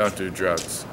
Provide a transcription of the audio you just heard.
Don't do drugs.